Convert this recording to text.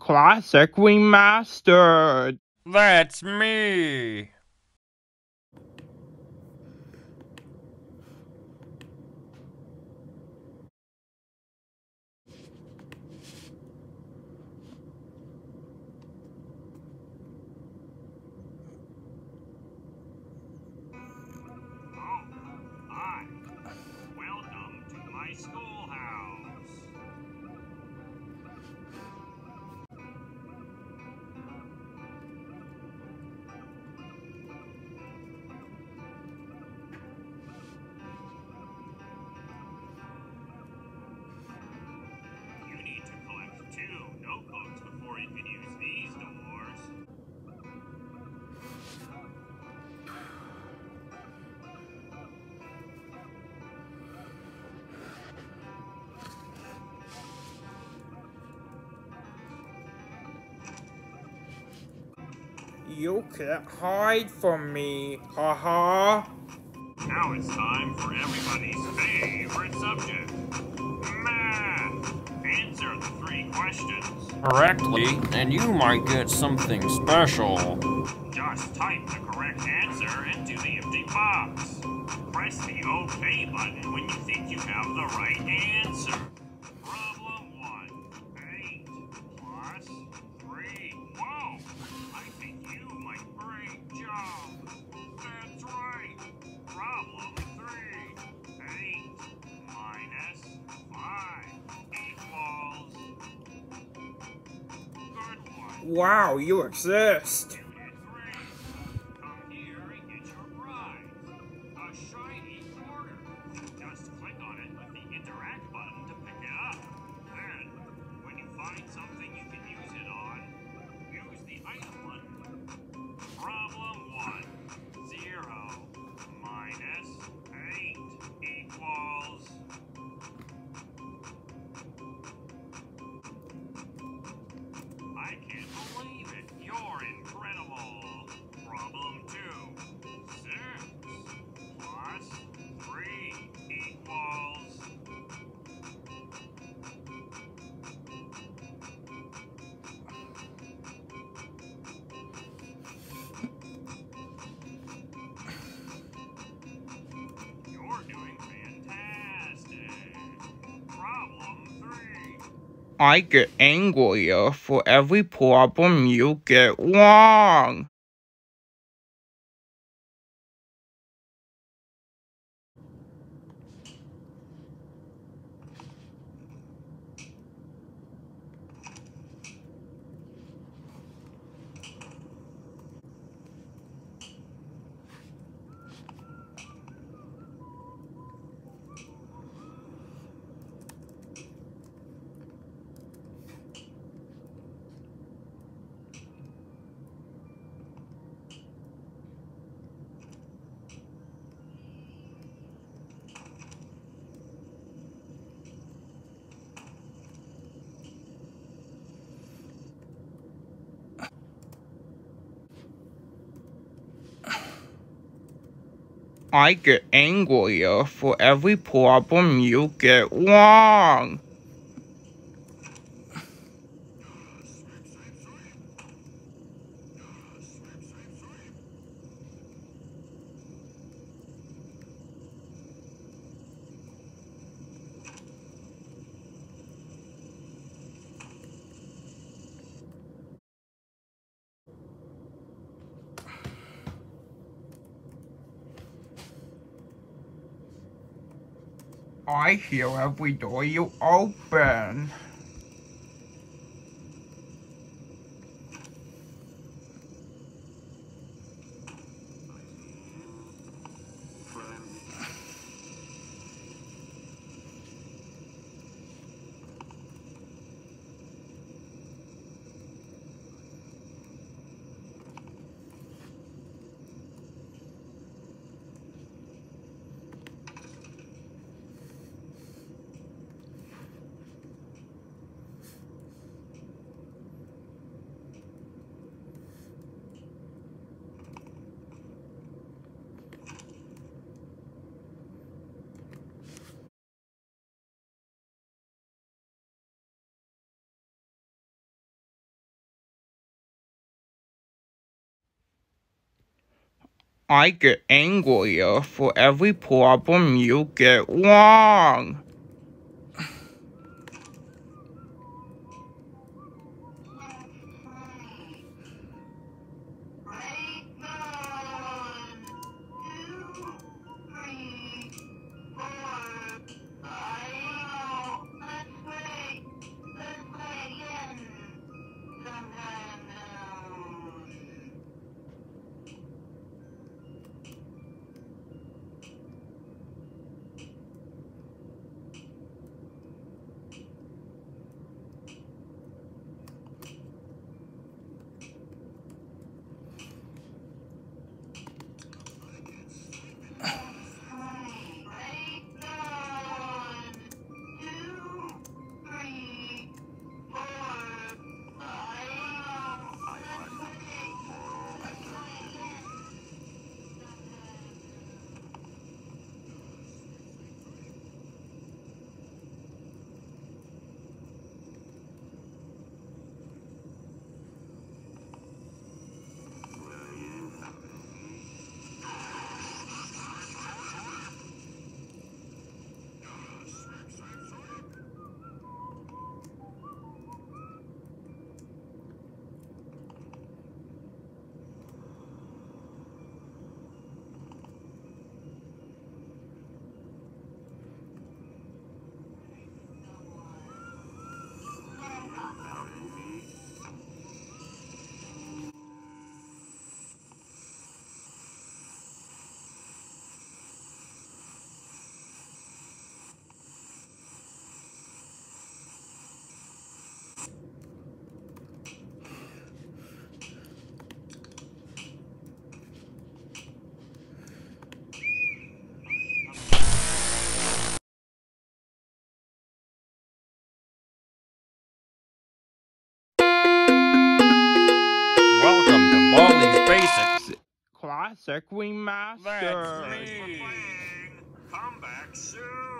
Classic Remastered. That's me. You can't hide from me, haha. Now it's time for everybody's favorite subject. Math! Answer the three questions. Correctly, and you might get something special. Just type the correct answer into the empty box. Press the OK button when you think you have the right answer. Wow, you exist. I can't believe it. You're incredible. Problem I get angrier for every problem you get wrong. I get angrier for every problem you get wrong. I hear every door you open. I get angrier for every problem you get wrong. Classic That's Remaster. me. Come back soon.